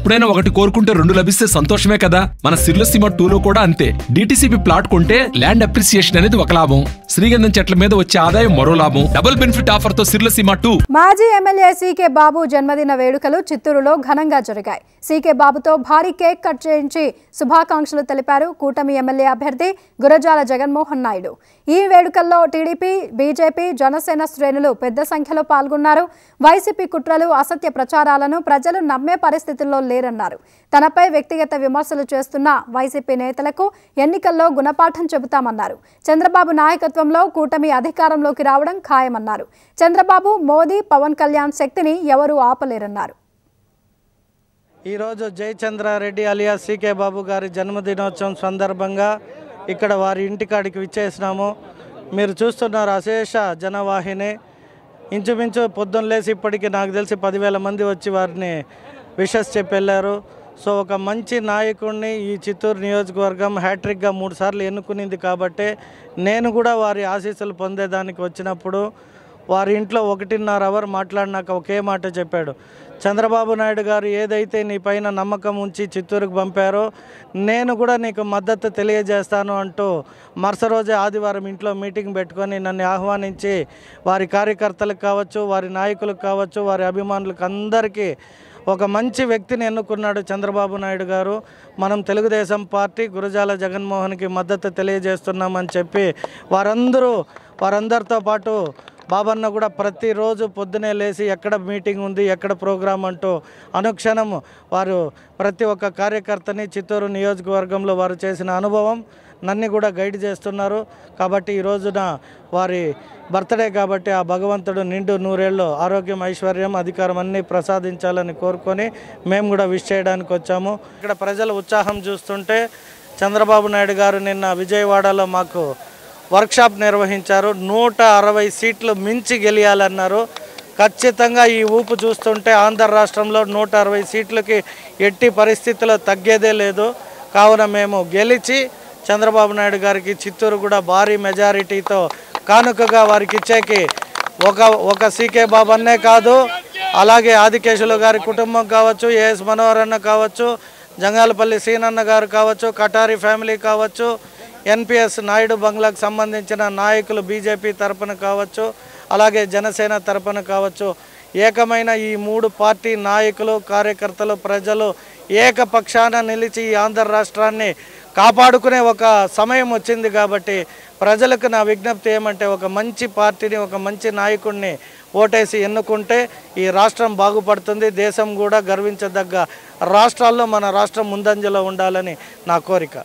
ఎప్పుడైనా ఒకటి కోరుకుంటే రెండు లభిస్తే సంతోషమే కదా. మన సిర్లసీమ టూలో కూడా అంతే. డిటిసిపి ప్లాట్ కొంటే ల్యాండ్ అప్రిసియేషన్ అనేది ఒక లాభం. శ్రీగంధం చెట్ల మీద వచ్చే ఆదాయం మరో లాభం. డబుల్ బెనిఫిట్ ఆఫర్తో సిర్లసీమ టూ. మాజీ ఎమ్మెల్యే సీకే బాబు జన్మదిన వేడుకలు చిత్తూరులో ఘనంగా జరిగాయి. సీకే బాబుతో భారీ కేక్ కట్ చేయించి శుభాకాంక్షలు తెలిపారు కూటమి ఎమ్మెల్యే అభ్యర్థి గురజాల జగన్మోహన్ నాయుడు. ఈ వేడుకల్లో టీడీపీ బీజేపీ జనసేన శ్రేణులు పెద్ద సంఖ్యలో పాల్గొన్నారు. వైసీపీ కుట్రలు అసత్య ప్రచారాలను ప్రజలు నమ్మే పరిస్థితుల్లో లేరన్నారు. తనపై వ్యక్తిగత విమర్శలు చేస్తున్న వైసీపీ నేతలకు ఎన్నికల్లో గుణపాఠం చెబుతామన్నారు. చంద్రబాబు నాయకత్వంలో కూటమి అధికారంలోకి రావడం ఖాయమన్నారు. చంద్రబాబు మోదీ పవన్ కళ్యాణ్ శక్తిని ఎవరూ ఆపలేరన్నారు. ఈరోజు జయచంద్రారెడ్డి అలియా సీకే బాబు గారి జన్మదినోత్సవం సందర్భంగా ఇక్కడ వారి ఇంటికాడికి విచ్చేసినాము. మీరు చూస్తున్నారు అశేష జనవాహిని. ఇంచుమించు పొద్దున్న లేసి ఇప్పటికి నాకు తెలిసి పదివేల మంది వచ్చి వారిని విషస్ చెప్పెళ్ళారు. సో ఒక మంచి నాయకుడిని ఈ చిత్తూరు నియోజకవర్గం హ్యాట్రిక్గా మూడు సార్లు ఎన్నుకునింది కాబట్టి నేను కూడా వారి ఆశీస్సులు పొందేదానికి వచ్చినప్పుడు వారి ఇంట్లో ఒకటిన్నర అవర్ మాట్లాడినాక ఒకే మాట చెప్పాడు. చంద్రబాబు నాయుడు గారు ఏదైతే నీ పైన నమ్మకం ఉంచి చిత్తూరుకు పంపారో నేను కూడా నీకు మద్దతు తెలియజేస్తాను అంటూ మరుస రోజే ఆదివారం ఇంట్లో మీటింగ్ పెట్టుకొని నన్ను ఆహ్వానించి వారి కార్యకర్తలకు కావచ్చు వారి నాయకులకు కావచ్చు వారి అభిమానులకు అందరికీ ఒక మంచి వ్యక్తిని ఎన్నుకున్నాడు చంద్రబాబు నాయుడు గారు. మనం తెలుగుదేశం పార్టీ గురజాల జగన్మోహన్కి మద్దతు తెలియజేస్తున్నామని చెప్పి వారందరూ వారందరితో పాటు బాబన్న కూడా ప్రతిరోజు పొద్దునే లేచి ఎక్కడ మీటింగ్ ఉంది ఎక్కడ ప్రోగ్రాం అంటూ అనుక్షణం వారు ప్రతి ఒక్క కార్యకర్తని చిత్తూరు నియోజకవర్గంలో వారు చేసిన అనుభవం నన్ను కూడా గైడ్ చేస్తున్నారు. కాబట్టి ఈ రోజున వారి బర్త్డే కాబట్టి ఆ భగవంతుడు నిండు నూరేళ్ళు ఆరోగ్యం ఐశ్వర్యం అధికారం అన్నీ ప్రసాదించాలని కోరుకొని మేము కూడా విష్ చేయడానికి వచ్చాము. ఇక్కడ ప్రజల ఉత్సాహం చూస్తుంటే చంద్రబాబు నాయుడు గారు నిన్న విజయవాడలో మాకు వర్క్షాప్ నిర్వహించారు. నూట అరవై సీట్లు మించి గెలియాలన్నారు. ఖచ్చితంగా ఈ ఊపు చూస్తుంటే ఆంధ్ర రాష్ట్రంలో నూట అరవై సీట్లకి ఎట్టి పరిస్థితిలో తగ్గేదే లేదు. కావున మేము గెలిచి చంద్రబాబు నాయుడు గారికి చిత్తూరు కూడా భారీ మెజారిటీతో కానుకగా వారికి ఇచ్చేకి ఒక ఒక సీకే బాబు అన్నే కాదు. అలాగే ఆదికేశులు గారి కుటుంబం కావచ్చు ఏఎస్ మనోహర్ అన్న కావచ్చు జంగాలపల్లి సీనన్న గారు కావచ్చు కటారి ఫ్యామిలీ కావచ్చు ఎన్పిఎస్ నాయుడు బంగ్లాకు సంబంధించిన నాయకులు బీజేపీ తరపున కావచ్చు అలాగే జనసేన తరపున కావచ్చు. ఏకమైన ఈ మూడు పార్టీ నాయకులు కార్యకర్తలు ప్రజలు ఏకపక్షాన నిలిచి ఈ ఆంధ్ర రాష్ట్రాన్ని కాపాడుకునే ఒక సమయం వచ్చింది కాబట్టి ప్రజలకు నా విజ్ఞప్తి ఏమంటే ఒక మంచి పార్టీని ఒక మంచి నాయకుడిని ఓటేసి ఎన్నుకుంటే ఈ రాష్ట్రం బాగుపడుతుంది. దేశం కూడా గర్వించదగ్గ రాష్ట్రాల్లో మన రాష్ట్రం ముందంజలో ఉండాలని నా కోరిక.